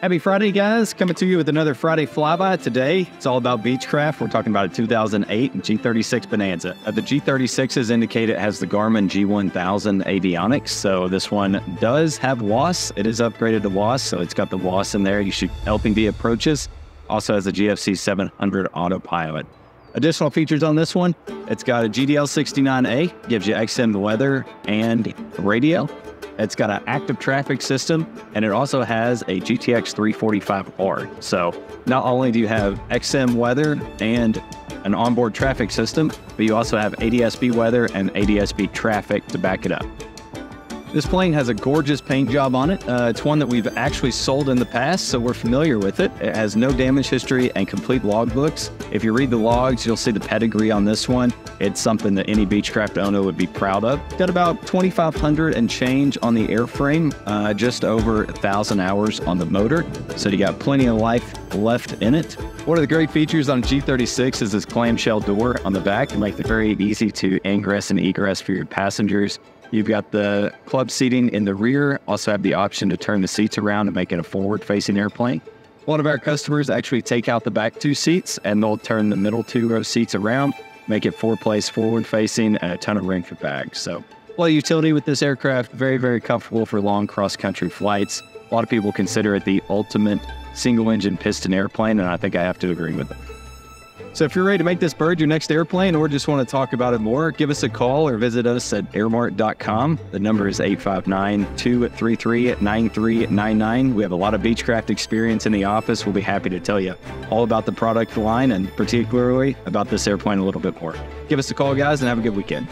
Happy Friday, guys. Coming to you with another Friday flyby. Today, it's all about Beechcraft. We're talking about a 2008 G36 Bonanza. Uh, the G36 indicate it has the Garmin G1000 avionics. So this one does have WAAS. It is upgraded to WAAS, so it's got the WAAS in there. You should LPV approaches. Also has the GFC 700 autopilot. Additional features on this one, it's got a GDL69A, gives you XM weather and radio. It's got an active traffic system, and it also has a GTX 345R. So not only do you have XM weather and an onboard traffic system, but you also have ADSB weather and ADSB traffic to back it up. This plane has a gorgeous paint job on it. Uh, it's one that we've actually sold in the past, so we're familiar with it. It has no damage history and complete logbooks. If you read the logs, you'll see the pedigree on this one. It's something that any Beechcraft owner would be proud of. Got about 2,500 and change on the airframe, uh, just over 1,000 hours on the motor. So you got plenty of life left in it. One of the great features on G36 is this clamshell door on the back to make it very easy to ingress and egress for your passengers. You've got the club seating in the rear, also have the option to turn the seats around and make it a forward facing airplane. One of our customers actually take out the back two seats and they'll turn the middle two row seats around, make it four place forward facing and a ton of room for bags. So, a lot of utility with this aircraft, very, very comfortable for long cross country flights. A lot of people consider it the ultimate single engine piston airplane, and I think I have to agree with them. So if you're ready to make this bird your next airplane or just want to talk about it more, give us a call or visit us at airmart.com. The number is 859-233-9399. We have a lot of Beechcraft experience in the office. We'll be happy to tell you all about the product line and particularly about this airplane a little bit more. Give us a call, guys, and have a good weekend.